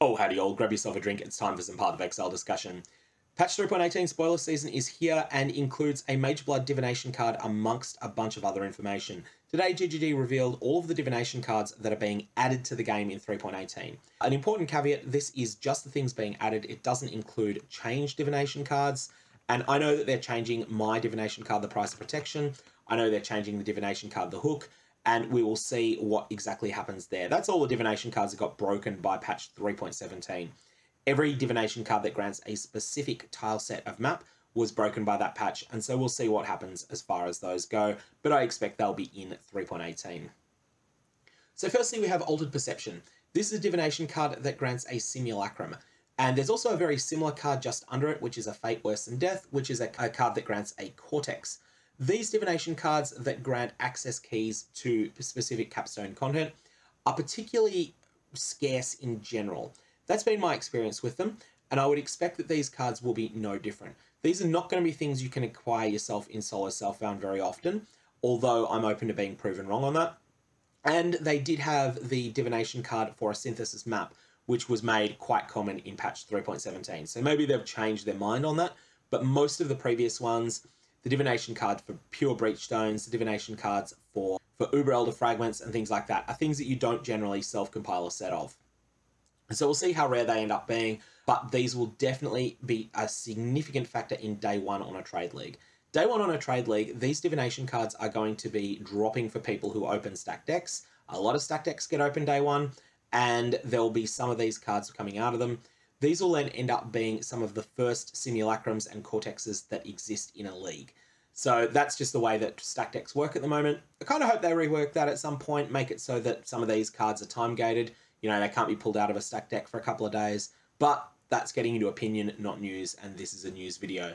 Oh, howdy all, grab yourself a drink, it's time for some Path of Exile discussion. Patch 3.18 spoiler season is here and includes a Mageblood divination card amongst a bunch of other information. Today, GGG revealed all of the divination cards that are being added to the game in 3.18. An important caveat, this is just the things being added, it doesn't include change divination cards, and I know that they're changing my divination card, the Price of Protection, I know they're changing the divination card, the Hook, and we will see what exactly happens there. That's all the divination cards that got broken by patch 3.17. Every divination card that grants a specific tile set of map was broken by that patch, and so we'll see what happens as far as those go, but I expect they'll be in 3.18. So firstly, we have Altered Perception. This is a divination card that grants a simulacrum. And there's also a very similar card just under it, which is a Fate Worse Than Death, which is a, a card that grants a Cortex. These divination cards that grant access keys to specific capstone content are particularly scarce in general. That's been my experience with them, and I would expect that these cards will be no different. These are not going to be things you can acquire yourself in solo self-found very often, although I'm open to being proven wrong on that. And they did have the divination card for a synthesis map, which was made quite common in patch 3.17. So maybe they've changed their mind on that, but most of the previous ones the divination cards for pure breach stones, the divination cards for for Uber Elder fragments and things like that are things that you don't generally self-compile a set of. So we'll see how rare they end up being, but these will definitely be a significant factor in day one on a trade league. Day one on a trade league, these divination cards are going to be dropping for people who open stack decks. A lot of stack decks get open day one, and there'll be some of these cards coming out of them. These will then end up being some of the first simulacrums and cortexes that exist in a league. So that's just the way that stack decks work at the moment. I kind of hope they rework that at some point, make it so that some of these cards are time gated. You know, they can't be pulled out of a stack deck for a couple of days. But that's getting into opinion, not news, and this is a news video.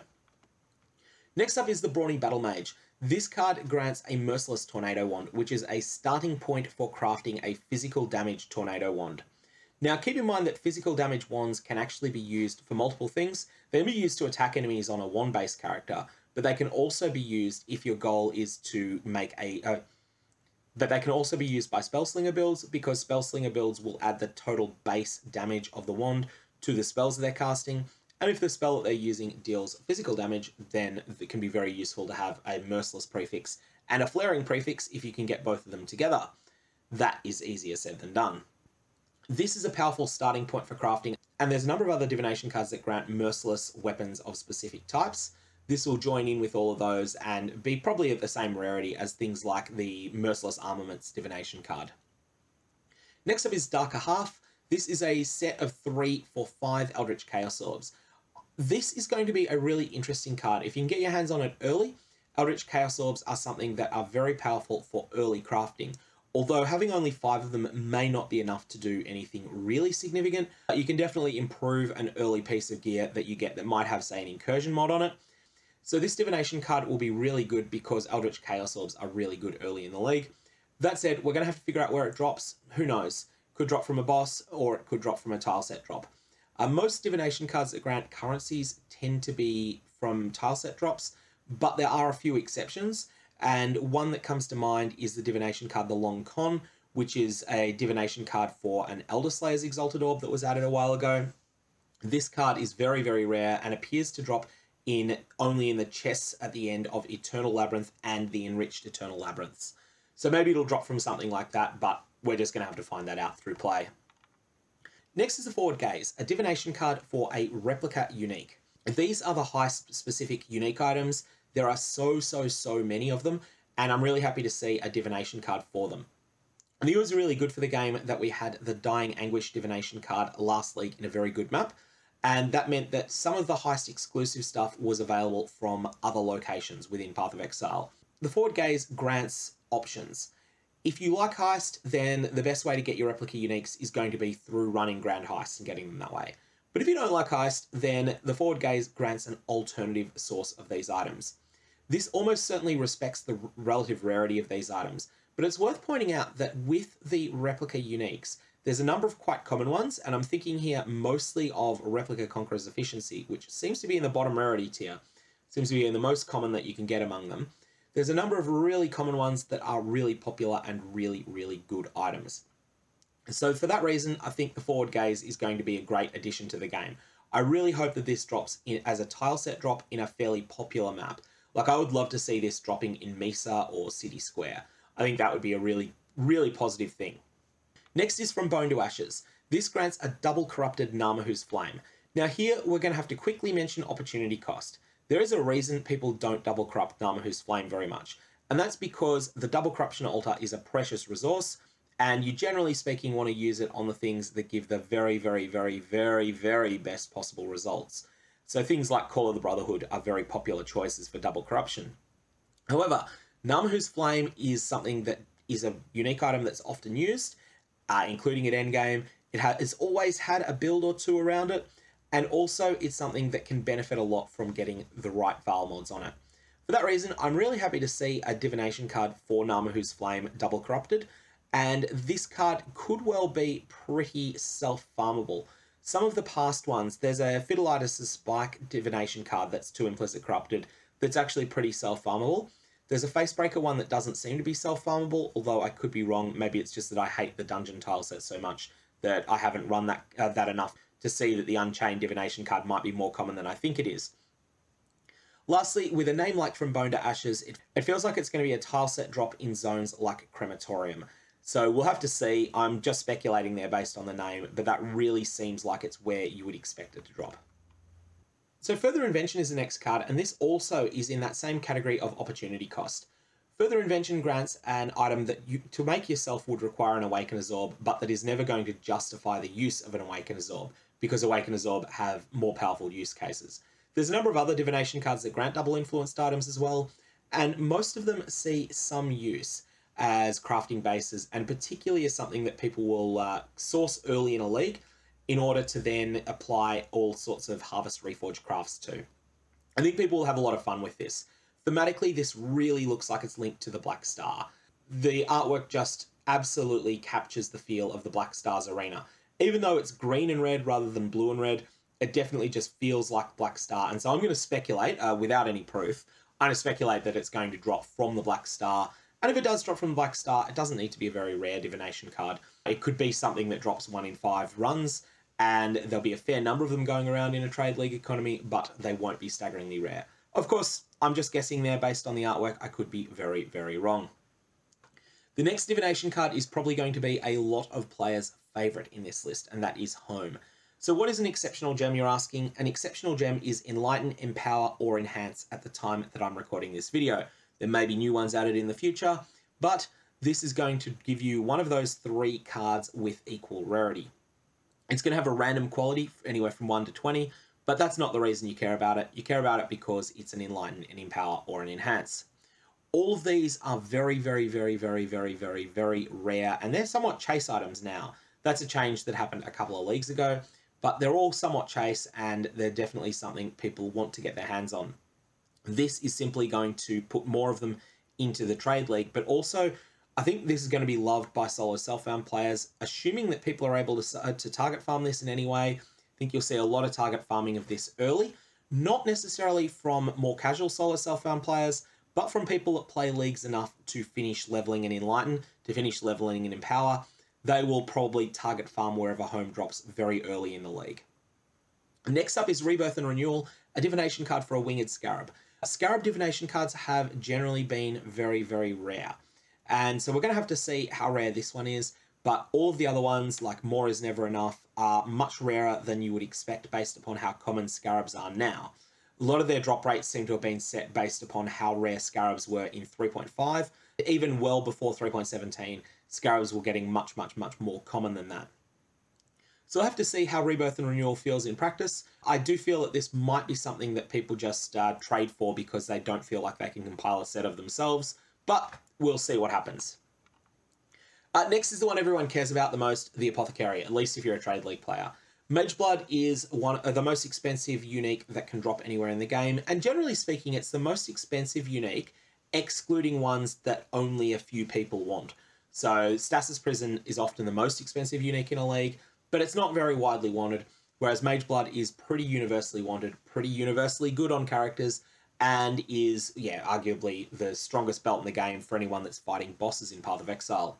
Next up is the Brawny Battle Mage. This card grants a Merciless Tornado Wand, which is a starting point for crafting a physical damage Tornado Wand. Now, keep in mind that physical damage wands can actually be used for multiple things. They can be used to attack enemies on a wand-based character, but they can also be used if your goal is to make a... Uh, but they can also be used by Spellslinger builds, because Spellslinger builds will add the total base damage of the wand to the spells that they're casting, and if the spell that they're using deals physical damage, then it can be very useful to have a Merciless prefix and a Flaring prefix if you can get both of them together. That is easier said than done. This is a powerful starting point for crafting, and there's a number of other divination cards that grant merciless weapons of specific types. This will join in with all of those and be probably of the same rarity as things like the Merciless Armaments divination card. Next up is Darker Half. This is a set of three for five Eldritch Chaos Orbs. This is going to be a really interesting card. If you can get your hands on it early, Eldritch Chaos Orbs are something that are very powerful for early crafting. Although having only five of them may not be enough to do anything really significant, you can definitely improve an early piece of gear that you get that might have, say, an incursion mod on it. So this divination card will be really good because Eldritch Chaos Orbs are really good early in the league. That said, we're going to have to figure out where it drops. Who knows? Could drop from a boss or it could drop from a tile set drop. Uh, most divination cards that grant currencies tend to be from tile set drops, but there are a few exceptions. And one that comes to mind is the divination card, the Long Con, which is a divination card for an Elder Slayer's Exalted Orb that was added a while ago. This card is very, very rare and appears to drop in only in the chests at the end of Eternal Labyrinth and the Enriched Eternal Labyrinths. So maybe it'll drop from something like that, but we're just going to have to find that out through play. Next is the Forward Gaze, a divination card for a replica unique. These are the high specific unique items there are so, so, so many of them, and I'm really happy to see a divination card for them. Think it was really good for the game that we had the Dying Anguish divination card last league in a very good map, and that meant that some of the heist exclusive stuff was available from other locations within Path of Exile. The Forward Gaze grants options. If you like heist, then the best way to get your replica uniques is going to be through running Grand Heists and getting them that way. But if you don't like heist, then the Forward Gaze grants an alternative source of these items. This almost certainly respects the relative rarity of these items, but it's worth pointing out that with the replica uniques, there's a number of quite common ones, and I'm thinking here mostly of Replica Conqueror's Efficiency, which seems to be in the bottom rarity tier. Seems to be in the most common that you can get among them. There's a number of really common ones that are really popular and really, really good items. So for that reason, I think the forward gaze is going to be a great addition to the game. I really hope that this drops in as a tile set drop in a fairly popular map. Like I would love to see this dropping in Mesa or City Square. I think that would be a really, really positive thing. Next is from Bone to Ashes. This grants a double corrupted Ngamahu's Flame. Now here, we're going to have to quickly mention opportunity cost. There is a reason people don't double corrupt Ngamahu's Flame very much, and that's because the double corruption altar is a precious resource, and you generally speaking want to use it on the things that give the very, very, very, very, very best possible results. So things like Call of the Brotherhood are very popular choices for double corruption. However, Ngamahu's Flame is something that is a unique item that's often used, uh, including at endgame. It has always had a build or two around it, and also it's something that can benefit a lot from getting the right Vaal mods on it. For that reason, I'm really happy to see a divination card for Ngamahu's Flame double corrupted, and this card could well be pretty self-farmable. Some of the past ones, there's a Fidelitas' Spike divination card that's too implicit corrupted that's actually pretty self-farmable. There's a Facebreaker one that doesn't seem to be self-farmable, although I could be wrong. Maybe it's just that I hate the dungeon tile set so much that I haven't run that uh, that enough to see that the Unchained Divination card might be more common than I think it is. Lastly, with a name like From Bone to Ashes, it, it feels like it's going to be a tile set drop in zones like Crematorium. So we'll have to see. I'm just speculating there based on the name, but that really seems like it's where you would expect it to drop. So Further Invention is the next card, and this also is in that same category of opportunity cost. Further Invention grants an item that you, to make yourself would require an Awakeners Orb, but that is never going to justify the use of an Awakeners Orb, because Awakeners Orb have more powerful use cases. There's a number of other divination cards that grant double influenced items as well, and most of them see some use as crafting bases, and particularly as something that people will uh, source early in a league in order to then apply all sorts of Harvest Reforged crafts to. I think people will have a lot of fun with this. Thematically, this really looks like it's linked to the Black Star. The artwork just absolutely captures the feel of the Black Stars arena. Even though it's green and red rather than blue and red, it definitely just feels like Black Star. And so I'm going to speculate, uh, without any proof, I'm going to speculate that it's going to drop from the Black Star. And if it does drop from Black Star, it doesn't need to be a very rare divination card. It could be something that drops one in five runs, and there'll be a fair number of them going around in a trade league economy, but they won't be staggeringly rare. Of course, I'm just guessing there based on the artwork. I could be very, very wrong. The next divination card is probably going to be a lot of players' favourite in this list, and that is Home. So what is an exceptional gem, you're asking? An exceptional gem is Enlighten, Empower, or Enhance at the time that I'm recording this video. There may be new ones added in the future, but this is going to give you one of those three cards with equal rarity. It's going to have a random quality anywhere from 1 to 20, but that's not the reason you care about it. You care about it because it's an Enlighten, an Empower, or an Enhance. All of these are very, very, very, very, very, very, very rare, and they're somewhat chase items now. That's a change that happened a couple of leagues ago, but they're all somewhat chase, and they're definitely something people want to get their hands on. This is simply going to put more of them into the trade league, but also I think this is going to be loved by solo self-found players, assuming that people are able to, uh, to target farm this in any way. I think you'll see a lot of target farming of this early, not necessarily from more casual solo self-found players, but from people that play leagues enough to finish leveling and enlighten, to finish leveling and empower. They will probably target farm wherever home drops very early in the league. Next up is Rebirth and Renewal, a divination card for a Winged Scarab. Scarab divination cards have generally been very, very rare. And so we're going to have to see how rare this one is. But all of the other ones, like More is Never Enough, are much rarer than you would expect based upon how common Scarabs are now. A lot of their drop rates seem to have been set based upon how rare Scarabs were in 3.5. Even well before 3.17, Scarabs were getting much, much, much more common than that. So we'll have to see how Rebirth and Renewal feels in practice. I do feel that this might be something that people just uh, trade for because they don't feel like they can compile a set of themselves, but we'll see what happens. Uh, next is the one everyone cares about the most, the Apothecary, at least if you're a Trade League player. Mage Blood is one of the most expensive unique that can drop anywhere in the game, and generally speaking, it's the most expensive unique, excluding ones that only a few people want. So Stasis Prison is often the most expensive unique in a league, but it's not very widely wanted, whereas Mageblood is pretty universally wanted, pretty universally good on characters, and is, yeah, arguably the strongest belt in the game for anyone that's fighting bosses in Path of Exile.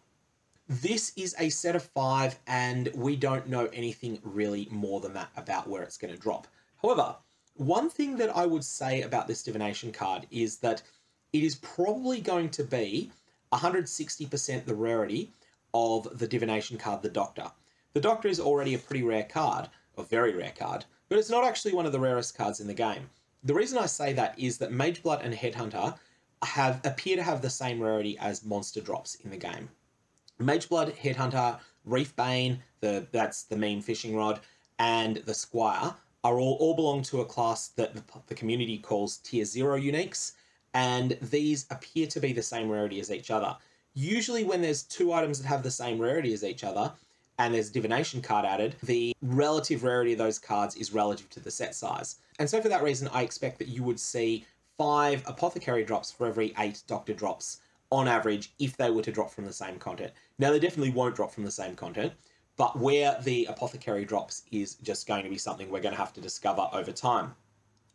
This is a set of five, and we don't know anything really more than that about where it's going to drop. However, one thing that I would say about this divination card is that it is probably going to be 160% the rarity of the divination card, the Doctor. The Doctor is already a pretty rare card, a very rare card, but it's not actually one of the rarest cards in the game. The reason I say that is that Mageblood and Headhunter have appear to have the same rarity as monster drops in the game. Mageblood, Headhunter, Reefbane, the that's the main fishing rod, and the Squire are all, all belong to a class that the, the community calls tier zero uniques, and these appear to be the same rarity as each other. Usually, when there's two items that have the same rarity as each other, and there's a divination card added, the relative rarity of those cards is relative to the set size. And so, for that reason, I expect that you would see five apothecary drops for every eight doctor drops on average if they were to drop from the same content. Now, they definitely won't drop from the same content, but where the apothecary drops is just going to be something we're going to have to discover over time.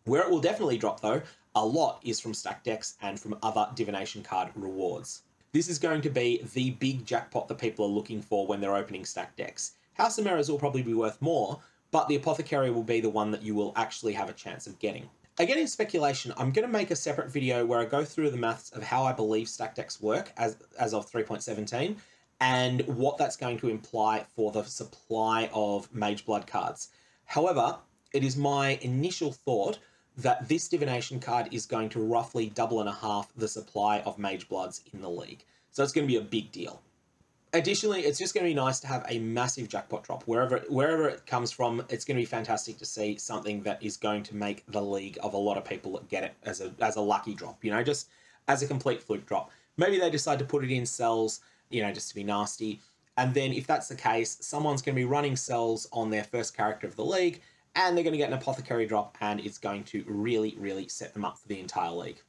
Where it will definitely drop, though, a lot is from stack decks and from other divination card rewards. This is going to be the big jackpot that people are looking for when they're opening stack decks. House of Mirrors will probably be worth more, but the Apothecary will be the one that you will actually have a chance of getting. Again, in speculation, I'm going to make a separate video where I go through the maths of how I believe stack decks work as, as of 3.17 and what that's going to imply for the supply of Mage Blood cards. However, it is my initial thought that this divination card is going to roughly double and a half the supply of mage bloods in the league. So it's going to be a big deal. Additionally, it's just going to be nice to have a massive jackpot drop wherever wherever it comes from. It's going to be fantastic to see something that is going to make the league of a lot of people get it as a as a lucky drop. You know, just as a complete fluke drop. Maybe they decide to put it in cells, you know, just to be nasty. And then if that's the case, someone's going to be running cells on their first character of the league, and they're going to get an apothecary drop, and it's going to really, really set them up for the entire league.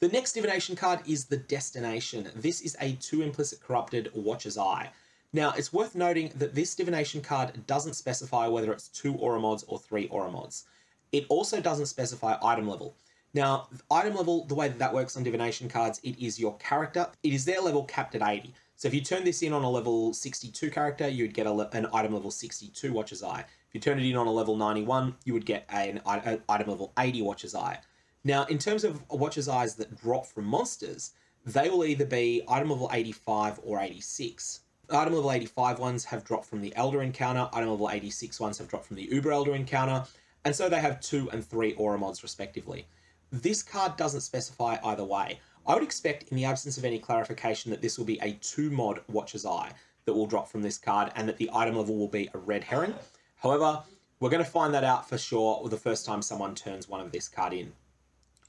The next divination card is the Destination. This is a two implicit corrupted Watcher's Eye. Now, it's worth noting that this divination card doesn't specify whether it's two aura mods or three aura mods. It also doesn't specify item level. Now, item level, the way that that works on divination cards, it is your character. It is their level capped at 80. So if you turn this in on a level 62 character, you would get a, an item level 62 Watcher's Eye. If you turn it in on a level 91, you would get an, item level 80 Watcher's Eye. Now, in terms of Watcher's Eyes that drop from monsters, they will either be item level 85 or 86. Item level 85 ones have dropped from the Elder encounter, item level 86 ones have dropped from the Uber Elder encounter, and so they have two and three aura mods respectively. This card doesn't specify either way. I would expect, in the absence of any clarification, that this will be a two mod Watcher's Eye that will drop from this card and that the item level will be a red herring. However, we're going to find that out for sure the first time someone turns one of this card in.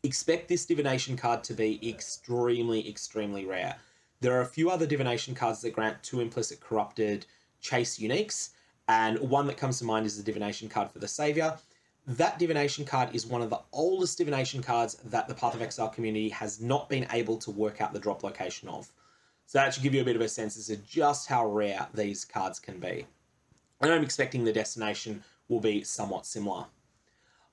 Expect this divination card to be extremely, extremely rare. There are a few other divination cards that grant two implicit corrupted chase uniques, and one that comes to mind is the divination card for the Savior. That divination card is one of the oldest divination cards that the Path of Exile community has not been able to work out the drop location of. So that should give you a bit of a sense as to just how rare these cards can be. And I'm expecting the destination will be somewhat similar.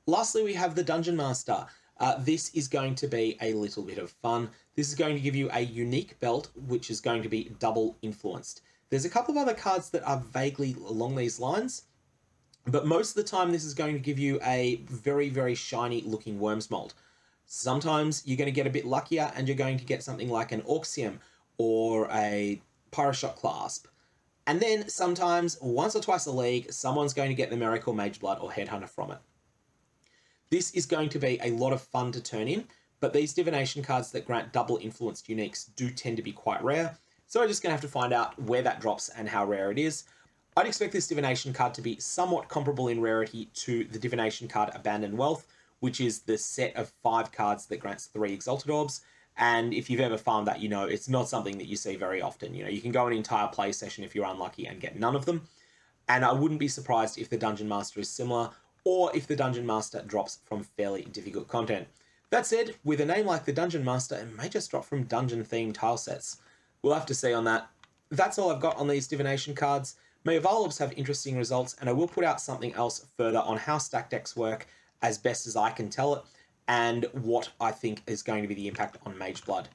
Lastly, we have the Dungeon Master. Uh, this is going to be a little bit of fun. This is going to give you a unique belt, which is going to be double influenced. There's a couple of other cards that are vaguely along these lines, but most of the time this is going to give you a very, very shiny looking Wurm's Molt. Sometimes you're going to get a bit luckier and you're going to get something like an Auxium or a Pyroshock Clasp. And then sometimes, once or twice a league, someone's going to get the Miracle Mageblood or Headhunter from it. This is going to be a lot of fun to turn in, but these divination cards that grant double influenced uniques do tend to be quite rare, so we're just going to have to find out where that drops and how rare it is. I'd expect this divination card to be somewhat comparable in rarity to the divination card Abandoned Wealth, which is the set of five cards that grants three Exalted Orbs. And if you've ever farmed that, you know it's not something that you see very often. You know, you can go an entire play session if you're unlucky and get none of them. And I wouldn't be surprised if the Dungeon Master is similar, or if the Dungeon Master drops from fairly difficult content. That said, with a name like the Dungeon Master, it may just drop from dungeon themed tile sets. We'll have to see on that. That's all I've got on these divination cards. May Evolves have interesting results, and I will put out something else further on how stack decks work as best as I can tell it, and what I think is going to be the impact on Mageblood.